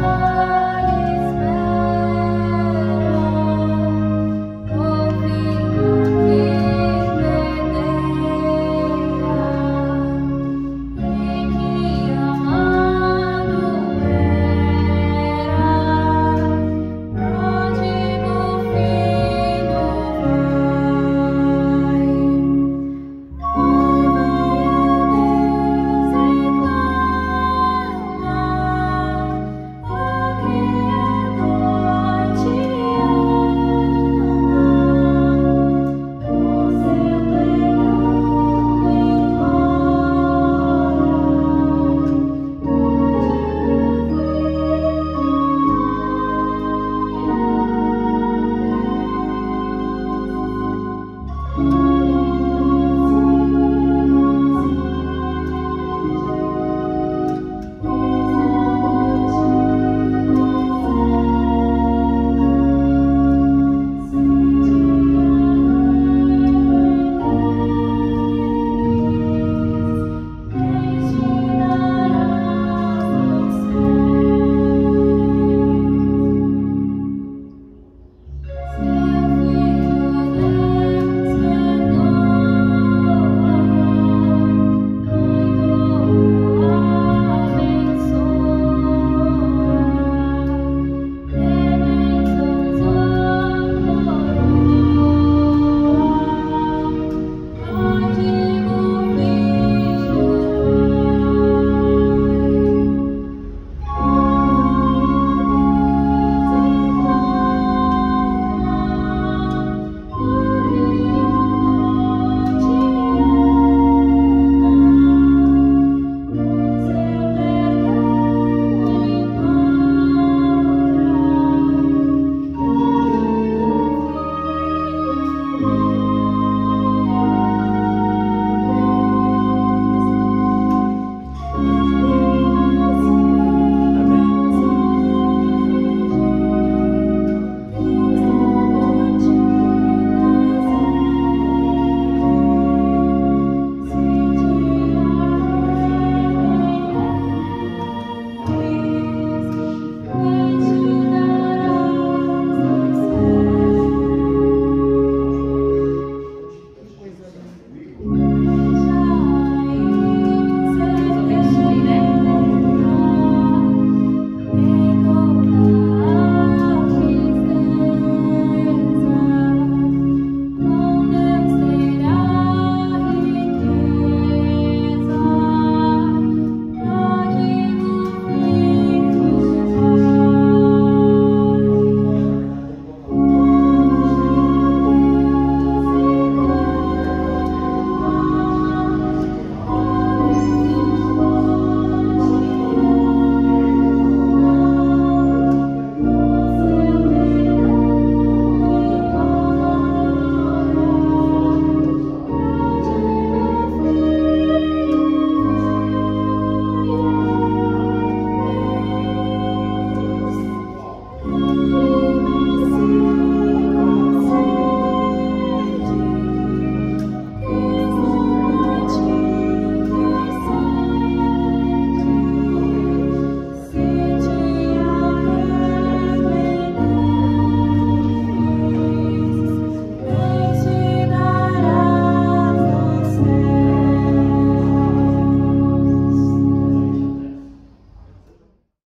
Lord.